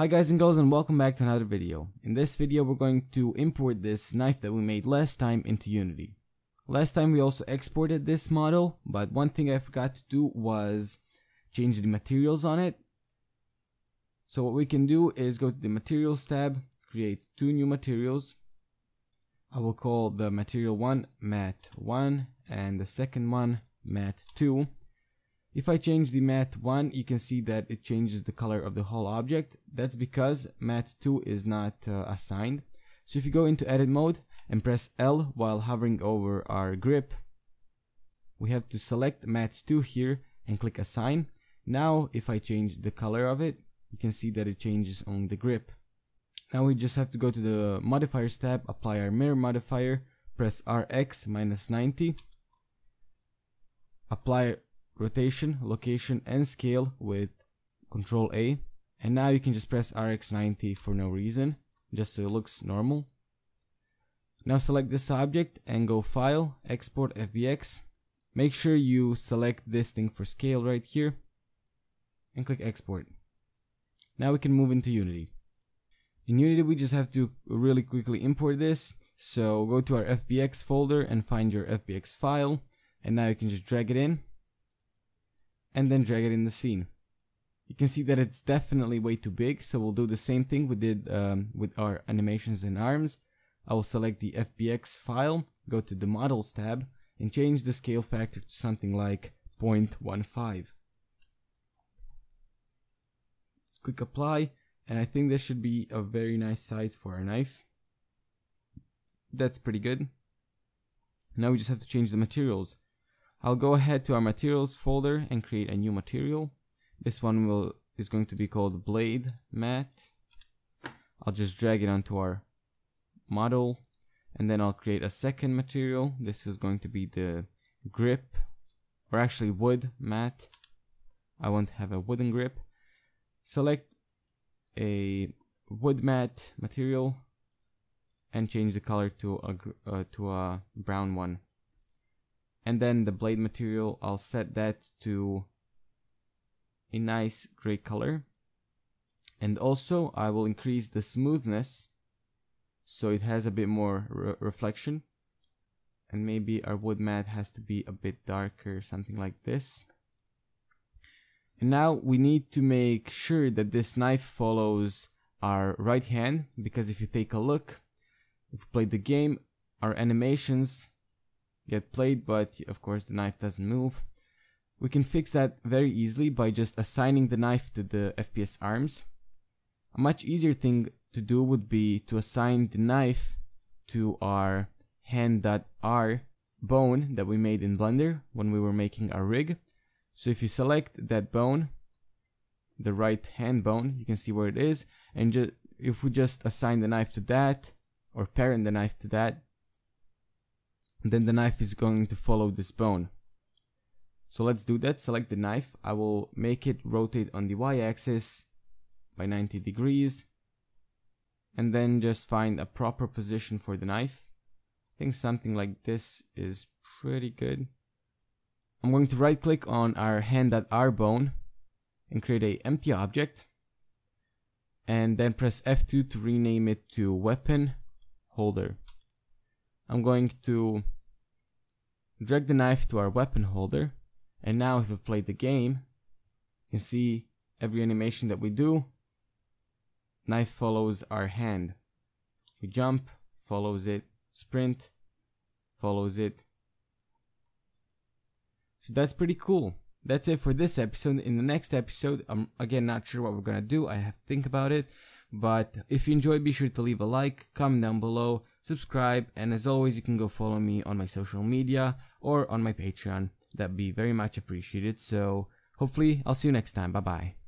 Hi guys and girls and welcome back to another video. In this video we're going to import this knife that we made last time into Unity. Last time we also exported this model, but one thing I forgot to do was change the materials on it. So what we can do is go to the materials tab, create two new materials. I will call the material 1 mat 1 and the second one mat 2 if I change the mat 1, you can see that it changes the color of the whole object. That's because mat 2 is not uh, assigned. So if you go into edit mode and press L while hovering over our grip, we have to select mat 2 here and click assign. Now if I change the color of it, you can see that it changes on the grip. Now we just have to go to the modifiers tab, apply our mirror modifier, press RX minus 90, apply rotation, location, and scale with Control A. And now you can just press RX90 for no reason, just so it looks normal. Now select this object and go File, Export FBX. Make sure you select this thing for scale right here and click Export. Now we can move into Unity. In Unity we just have to really quickly import this. So go to our FBX folder and find your FBX file and now you can just drag it in and then drag it in the scene. You can see that it's definitely way too big, so we'll do the same thing we did um, with our animations and arms. I will select the FBX file, go to the Models tab, and change the scale factor to something like 0.15. Click Apply, and I think this should be a very nice size for our knife. That's pretty good. Now we just have to change the materials. I'll go ahead to our materials folder and create a new material. This one will is going to be called blade mat. I'll just drag it onto our model and then I'll create a second material. This is going to be the grip or actually wood mat. I want to have a wooden grip. Select a wood mat material and change the color to a uh, to a brown one and then the blade material I'll set that to a nice gray color. And also I will increase the smoothness so it has a bit more re reflection. And maybe our wood mat has to be a bit darker something like this. And now we need to make sure that this knife follows our right hand because if you take a look if we play the game our animations get played, but of course the knife doesn't move. We can fix that very easily by just assigning the knife to the FPS arms. A much easier thing to do would be to assign the knife to our hand.r bone that we made in Blender when we were making our rig. So if you select that bone, the right hand bone, you can see where it is, and if we just assign the knife to that, or parent the knife to that, then the knife is going to follow this bone. So let's do that. Select the knife. I will make it rotate on the y-axis by 90 degrees. And then just find a proper position for the knife. I think something like this is pretty good. I'm going to right click on our hand.r bone and create a empty object. And then press F2 to rename it to weapon holder. I'm going to drag the knife to our weapon holder and now if we play the game you can see every animation that we do. Knife follows our hand. We jump follows it sprint follows it. So that's pretty cool. That's it for this episode. In the next episode i'm again not sure what we're gonna do. I have to think about it. But if you enjoyed, be sure to leave a like, comment down below, subscribe, and as always, you can go follow me on my social media or on my Patreon. That'd be very much appreciated. So hopefully, I'll see you next time. Bye bye.